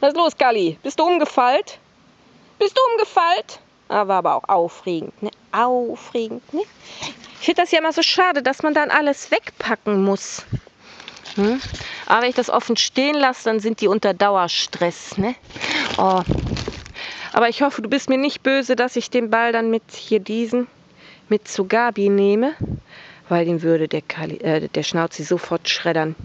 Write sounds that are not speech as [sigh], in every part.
Was ist los, Galli? Bist du umgefallt? Bist du umgefallt? Ah, war aber auch aufregend, ne? Aufregend, ne? Ich finde das ja immer so schade, dass man dann alles wegpacken muss. Hm? Aber wenn ich das offen stehen lasse, dann sind die unter Dauerstress, ne? Oh. Aber ich hoffe, du bist mir nicht böse, dass ich den Ball dann mit hier diesen mit zu Gabi nehme, weil den würde der, Kali, äh, der Schnauzi sofort schreddern.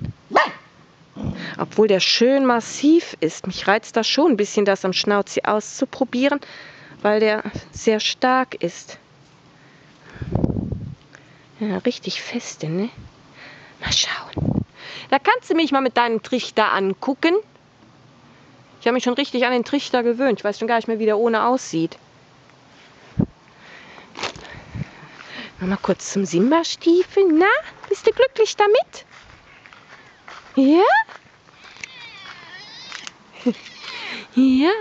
Obwohl der schön massiv ist. Mich reizt das schon ein bisschen, das am Schnauzi auszuprobieren, weil der sehr stark ist. Ja, richtig feste, ne? Mal schauen. Da kannst du mich mal mit deinem Trichter angucken. Ich habe mich schon richtig an den Trichter gewöhnt. Ich weiß schon gar nicht mehr, wie der ohne aussieht. Mal kurz zum Simba-Stiefel. Na, bist du glücklich damit? Ja? [laughs] ja.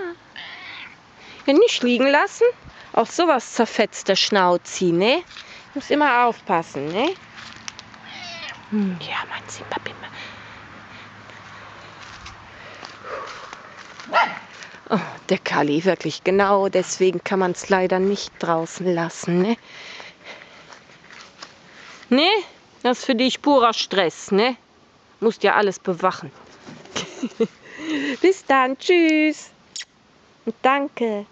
Ja, nicht liegen lassen. Auch sowas zerfetzt der Schnauzi, ne? Muss immer aufpassen, ne? Hm, ja, mein Simba-Bimba. Oh, der Kali, wirklich genau deswegen kann man es leider nicht draußen lassen, ne? Ne? Das ist für dich purer Stress, ne? Musst ja alles bewachen. [laughs] Bis dann, tschüss. Und danke.